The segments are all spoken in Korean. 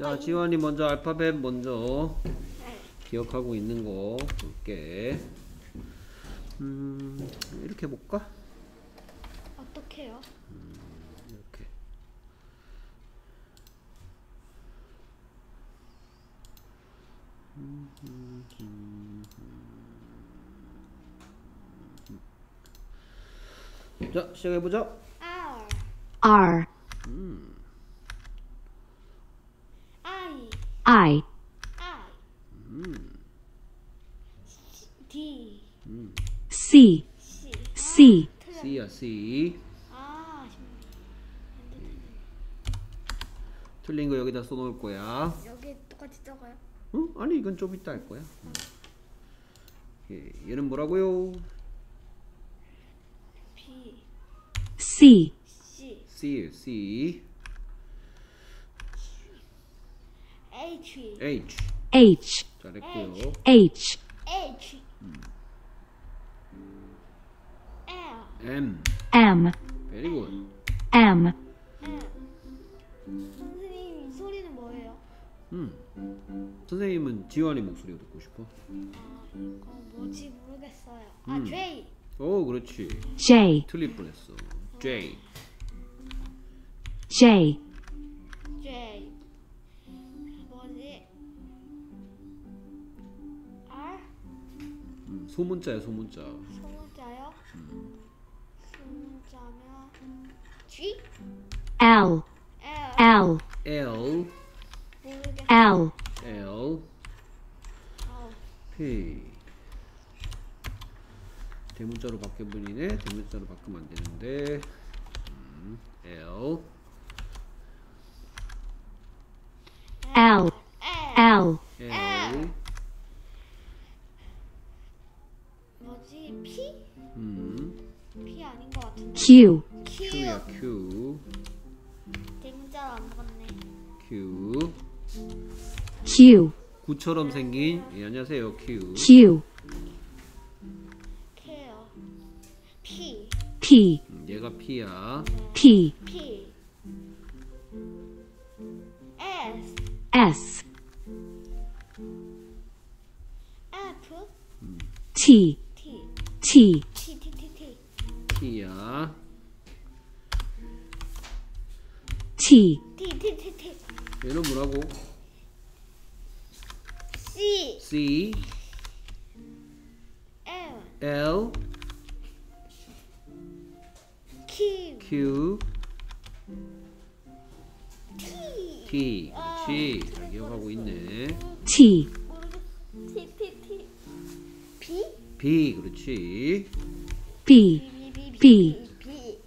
자, 이- 지환이 먼저 알파벳 먼저 네. 기억하고 있는 거 볼게. 음, 이렇게 볼까? 어떻게요? 이렇게. 자, 시작해 보자. R R I I D C C C. C야, C. 아 아쉽네. 틀린 거 여기다 써놓을 거야. 여기 똑같이 적어요? 응? 아니 이건 좀 이따 할 거야. 예, 얘는 뭐라고요? B C C C, C, H H. H 잘했고요. H H L M. M Very good. M M 선생님 이 소리는 뭐예요? 음. 선생님은 지환이 목소리가 듣고 싶어. 아 이거 뭐지 모르겠어요. 아 J 오, 그렇지. J 틀릴 뻔했어. J. J J 소문자야, 소문자. 소문자요? 소문자면 G L L L L. L L, 어, P. 대문자로 바뀌어버리네. 대문자로 바꾸면 안 되는데. 음, L, L L L L. 뭐지? P 음, P 아닌 것 같은데. Q Q야, Q Q, 대문자로 안 먹었네. Q. Q 구처럼 생긴. 예, 안녕하세요, Q. Q K요. P P 음, 얘가 P야. P P S S F T T T T T T T. T T T T T 얘는 뭐라고? C C, L L, Q Q, T T. 그렇지. 잘 기억하고 있네. T T B B, 그렇지. B B B B. B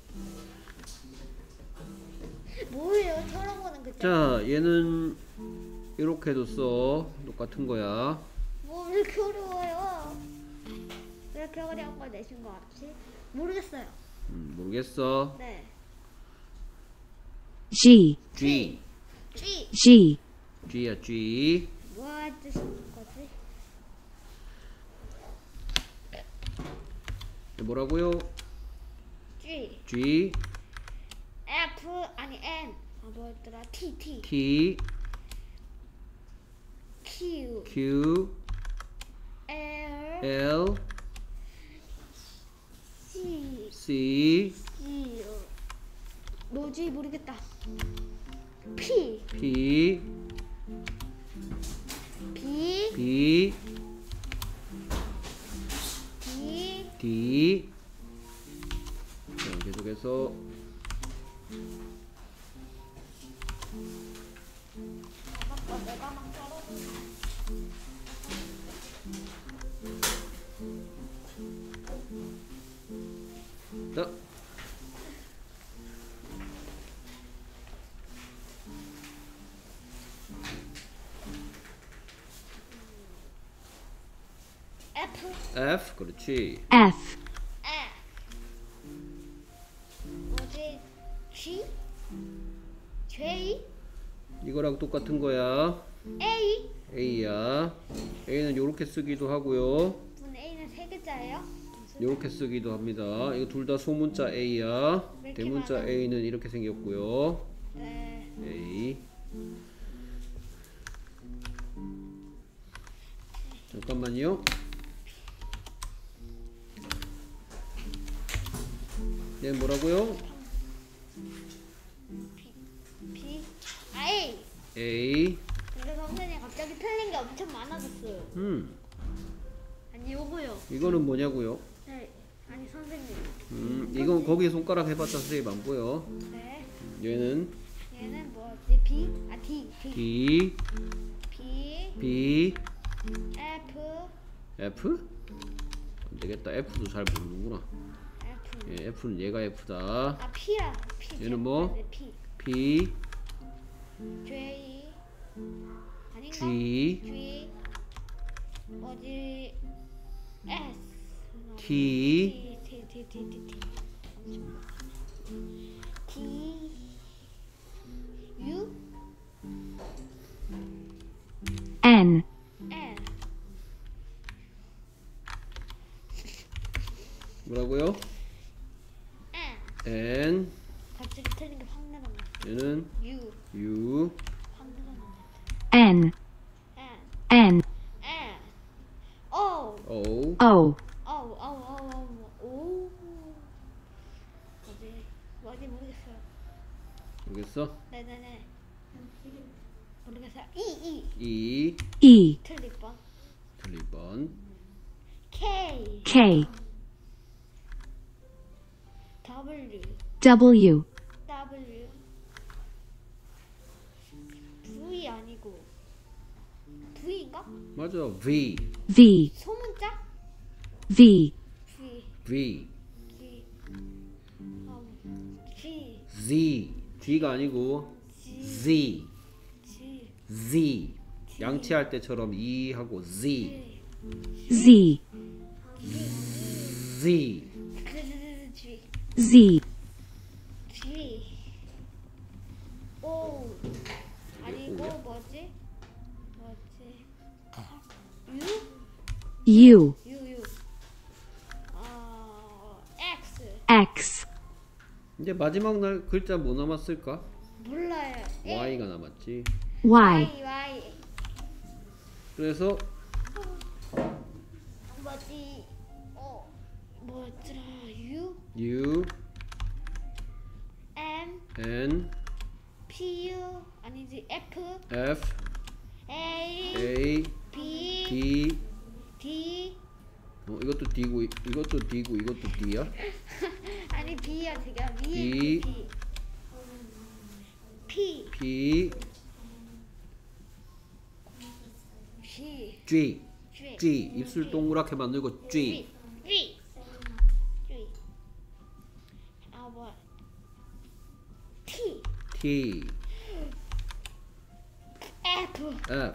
뭐예요? 처음 보는 그 자, 얘는 이렇게도 써. 똑같은 거야. 뭐왜 이렇게 어려워요? 왜 이렇게 어려운 걸 내신 거 같지? 모르겠어요. 음, 모르겠어. 네. G G, G G G야, G. 뭐할 뜻인 거지? 얘 뭐라고요? G G, F 아니 N 아 뭐였더라? T T T, Q Q, L L, C C, G 뭐지 모르겠다. P P, B B, go F. F. 이거랑 똑같은 거야. A. A야. A는 요렇게 쓰기도 하고요. 문 A는 세 글자예요? 요렇게 쓰기도 합니다. 이거 둘 다 소문자 A야. 대문자 많아? A는 이렇게 생겼고요. 네. A. 잠깐만요. 얘 뭐라고요? A A. 근데 선생님 갑자기 틀린 게 엄청 많아졌어요. 음, 아니 요거요. 이거는 뭐냐고요? 네. 아니 선생님. 음, 이건 거기 손가락 해봤자 선생님 안 보여. 네. 얘는? 얘는 뭐지? B 아 D D D, B B, F F? 안 되겠다. F도 잘 모르는구나. F 예, F는 얘가 F다. 아 P야. P. 얘는 뭐? 네, P J 아닌가? G, 뭐지 S T, T T T T T T U N, N 뭐라고요? N N, 갑자기 틀린 게 확 늘어나 얘는 U U, 확 늘어나 N, N N, N O O, O, 오, 오, 오, 오, 오. 뭐지? 뭐지 모르겠어요. 모르겠어? 네네네. 모르겠어요. E. E, E, 틀릴 뻔. 틀릴 번. K. K, W. W, W. V 아니고. V인가? 맞아. V, V, 소문자? V, V. V, V. 어, G. Z. G가 아니고. Z. Z. 양치할 때처럼 E 하고 Z. Z, Z. Z, G O 아니고 뭐지? 뭐지? U U 이제 마지막 날 글자 뭐 남았을까? 몰라요. Y가 남았지. Y, Y Y 그래서 뭐지? 어 뭐였더라? U U, M N, P U 아니지 F F, A A, B D. D 어, 이것도 D고 이- 이것도 D고 이것도 D야? 아니 B야 지금 B. B P P, G G. G G. 입술 동그랗게 만들고 G. G G 아 뭐야 T T, F F.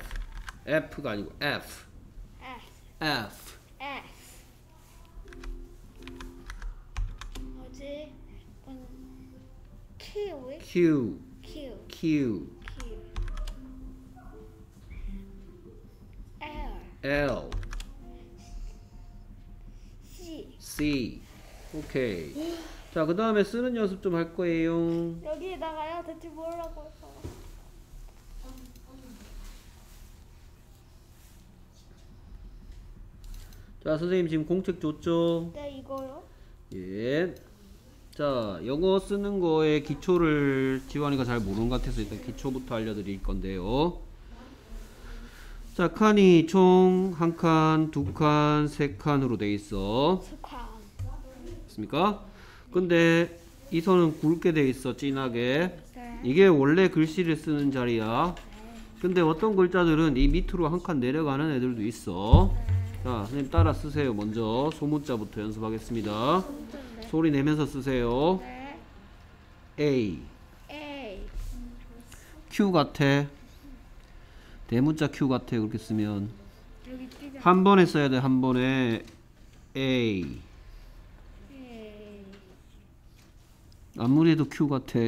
F가 아니고 F. S F. Q Q, Q Q, Q L L, C C. 오케이. 자, 그 다음에 쓰는 연습 좀 할 거예요. 여기에다가요 대체 뭐라고 해서 자, 선생님 지금 공책 줬죠? 네 이거요? 예. 자, 영어 쓰는 거에 기초를 지환이가 잘 모르는 것 같아서 일단 기초부터 알려드릴 건데요. 자, 칸이 총 한 칸, 두 칸, 세 칸으로 돼 있어. 맞습니까? 근데 이 선은 굵게 돼 있어, 진하게. 네 이게 원래 글씨를 쓰는 자리야. 근데 어떤 글자들은 이 밑으로 한 칸 내려가는 애들도 있어. 자, 선생님 따라 쓰세요. 먼저 소문자부터 연습하겠습니다. 소리 내면서 쓰세요. 네 A, A Q 같아. 대문자 Q 같아. 그렇게 쓰면 한 번에 써야 돼. 한 번에 A. A 아무래도 Q 같아.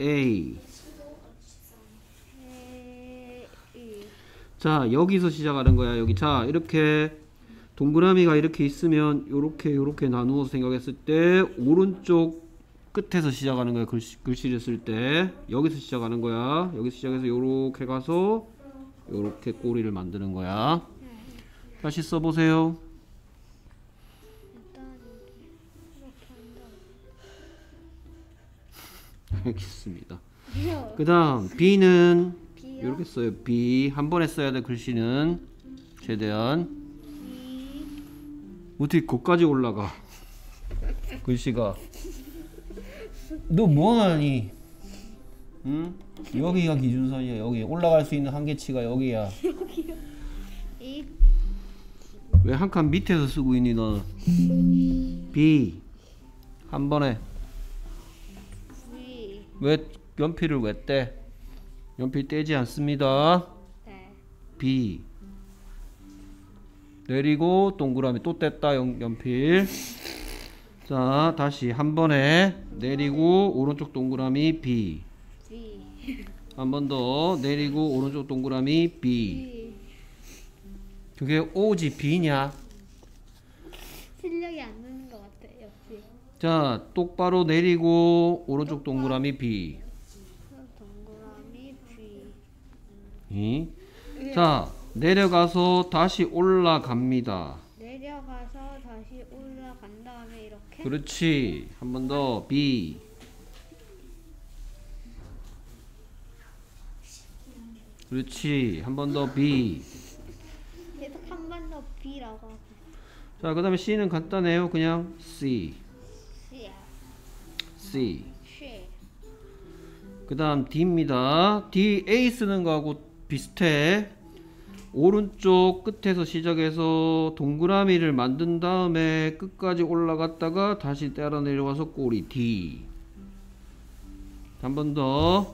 A. 자 여기서 시작하는 거야 여기 자 이렇게 동그라미가 이렇게 있으면 요렇게 나누어서 생각했을 때 오른쪽 끝에서 시작하는 거야 글씨, 글씨를 쓸 때 여기서 시작하는 거야 여기서 시작해서 요렇게 가서 이렇게 꼬리를 만드는 거야. 다시 써보세요. 이렇게. 알겠습니다. 그 다음 B는. 이렇게 써요. B 한 번에 써야 돼 글씨는 최대한 비. 어떻게 거기까지 올라가 글씨가 너 뭐하니? 응? 여기가 기준선이야 여기 올라갈 수 있는 한계치가 여기야 이. 왜한 칸 밑에서 쓰고 있니 너는 B 한 번에 비. 왜 연필을 왜 떼? 연필 떼지 않습니다 네. B 내리고 동그라미 또 뗐다 연, 연필 자 다시 한 번에 내리고 오른쪽 동그라미 B 비. 한번 더 내리고 오른쪽 동그라미 B 비. 그게 O지 B냐 실력이 안 느는 것 같아 역시. 자 똑바로 내리고 오른쪽 동그라미 B 동그라미 비. 이. 자 내려가서 다시 올라갑니다. 내려가서 다시 올라간 다음에 이렇게. 그렇지. 한 번 더. B. 그렇지. 한 번 더 B. 계속 한 번더 하고. 자 그 다음에 C는 간단해요. 그냥 C. C 쉬. 그 다음 D입니다. D A 쓰는 거하고 비슷해 오른쪽 끝에서 시작해서 동그라미를 만든 다음에 끝까지 올라갔다가 다시 따라 내려와서 꼬리 D. 한 번 더.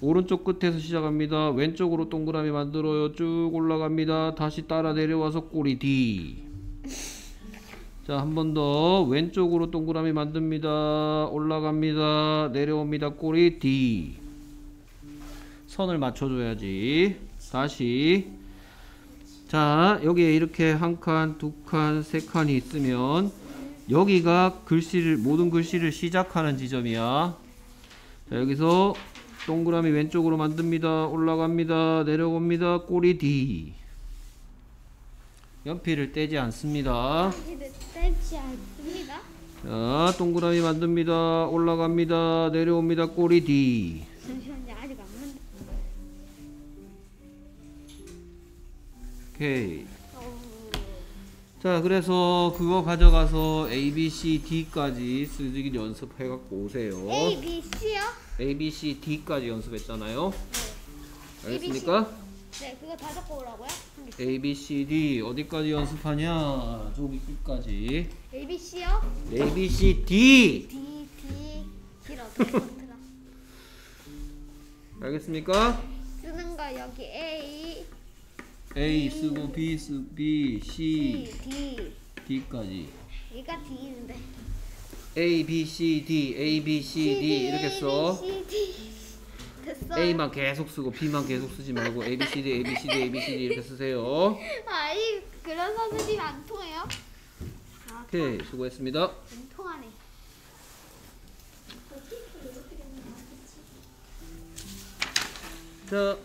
오른쪽 끝에서 시작합니다. 왼쪽으로 동그라미 만들어요. 쭉 올라갑니다. 다시 따라 내려와서 꼬리 D. 자 한 번 더. 왼쪽으로 동그라미 만듭니다. 올라갑니다. 내려옵니다. 꼬리 D. 선을 맞춰줘야지. 다시 자 여기에 이렇게 한 칸, 두 칸, 세 칸이 있으면 여기가 글씨를 모든 글씨를 시작하는 지점이야. 자 여기서 동그라미 왼쪽으로 만듭니다. 올라갑니다. 내려옵니다. 꼬리 D. 연필을 떼지 않습니다. 떼지 않습니다. 자 동그라미 만듭니다. 올라갑니다. 내려옵니다. 꼬리 D 오케이 어, 자 그래서 그거 가져가서 A, B, C, D까지 쓰기 연습해 갖고 오세요 A, B, C요? A, B, C, D까지 연습했잖아요 네. 알겠습니까? 네, 그거 다 적고 오라고요? A, B, C, D 어디까지 연습하냐 저기 끝까지 A, B, C요? A, B, C, D D, D, 길어. 알겠습니까? 쓰는 거 여기 A, A 쓰고 B 쓰 B, C, D, D. D까지 얘가 D인데. A, B, C, D, A, B, C, D 이렇게 써 C, D. 됐어. A만 계속 쓰고 B만 계속 쓰지 말고 A, B, C, D, A, B, C, D, A, B, C, D 이렇게 쓰세요 아이 그런 선생님 안 통해요? 아, 오케이 수고했습니다 안 통하네. 자